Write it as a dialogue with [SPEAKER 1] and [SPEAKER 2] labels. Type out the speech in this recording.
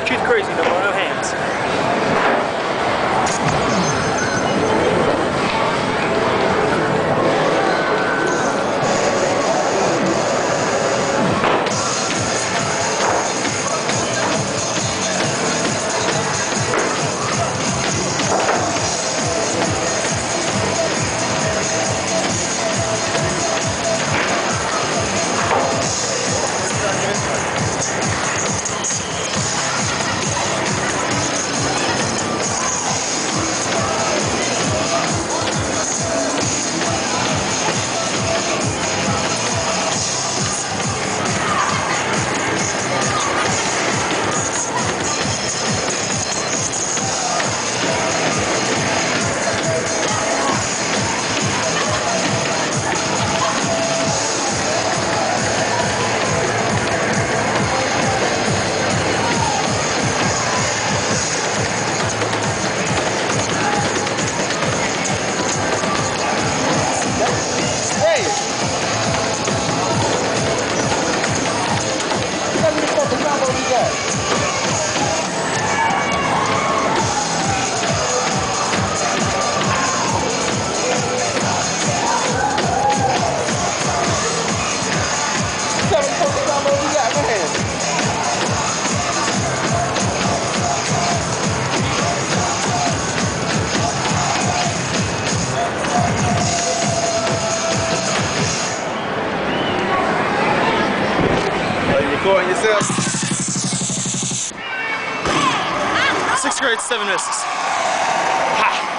[SPEAKER 1] the truth crazy,
[SPEAKER 2] recording yourself.
[SPEAKER 1] Sixth grade, seven misses. Ha.